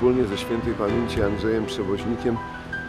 wspólnie ze świętej pamięci Andrzejem Przewoźnikiem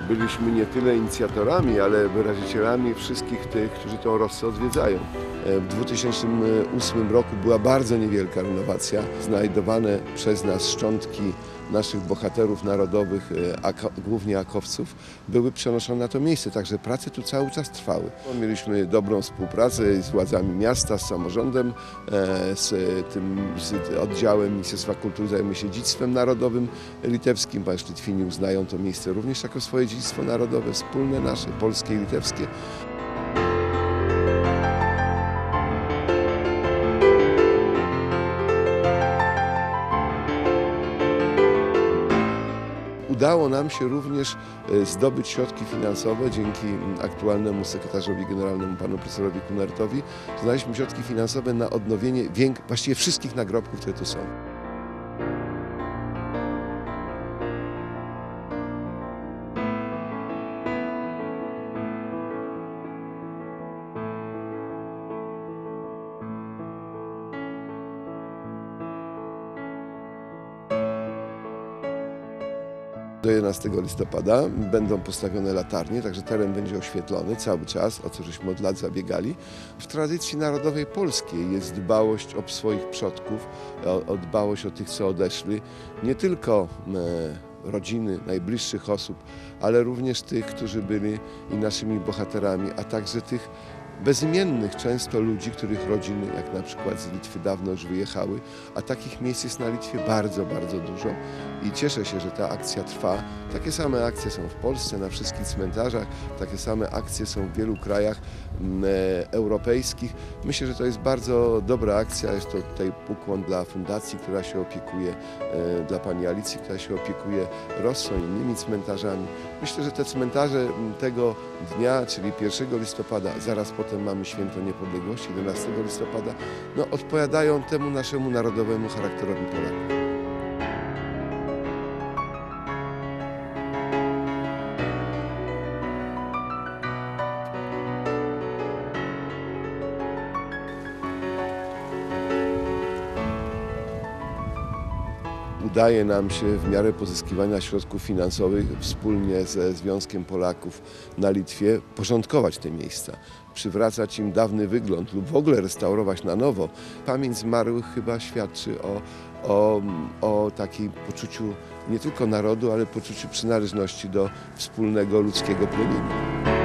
byliśmy nie tyle inicjatorami, ale wyrazicielami wszystkich tych, którzy tą Rossę odwiedzają. W 2008 roku była bardzo niewielka renowacja. Znajdowane przez nas szczątki naszych bohaterów narodowych, e, głównie akowców, były przenoszone na to miejsce, także prace tu cały czas trwały. Mieliśmy dobrą współpracę z władzami miasta, z samorządem, e, z tym z oddziałem Ministerstwa Kultury zajmuje się dziedzictwem narodowym litewskim, ponieważ Litwini uznają to miejsce również jako swoje dziedzictwo narodowe, wspólne nasze, polskie i litewskie. Udało nam się również e, zdobyć środki finansowe dzięki aktualnemu sekretarzowi generalnemu panu profesorowi Kunertowi. Znaleźliśmy środki finansowe na odnowienie właściwie wszystkich nagrobków, które tu są. Do 11 listopada będą postawione latarnie, także teren będzie oświetlony cały czas, o co żeśmy od lat zabiegali. W tradycji narodowej polskiej jest dbałość o swoich przodków, o, o dbałość o tych, co odeszli. Nie tylko e, rodziny, najbliższych osób, ale również tych, którzy byli i naszymi bohaterami, a także tych bezimiennych często ludzi, których rodziny, jak na przykład z Litwy, dawno już wyjechały, a takich miejsc jest na Litwie bardzo, bardzo dużo i cieszę się, że ta akcja trwa. Takie same akcje są w Polsce, na wszystkich cmentarzach, takie same akcje są w wielu krajach mm, e, europejskich. Myślę, że to jest bardzo dobra akcja, jest to tutaj ukłon dla fundacji, która się opiekuje, e, dla pani Alicji, która się opiekuje Rossą i innymi cmentarzami. Myślę, że te cmentarze m, tego dnia, czyli 1 listopada, zaraz potem mamy Święto Niepodległości, 11 listopada, no, odpowiadają temu naszemu narodowemu charakterowi Polaków. Udaje nam się w miarę pozyskiwania środków finansowych wspólnie ze Związkiem Polaków na Litwie porządkować te miejsca, przywracać im dawny wygląd lub w ogóle restaurować na nowo. Pamięć zmarłych chyba świadczy o, o, o takim poczuciu nie tylko narodu, ale poczuciu przynależności do wspólnego ludzkiego plemienia.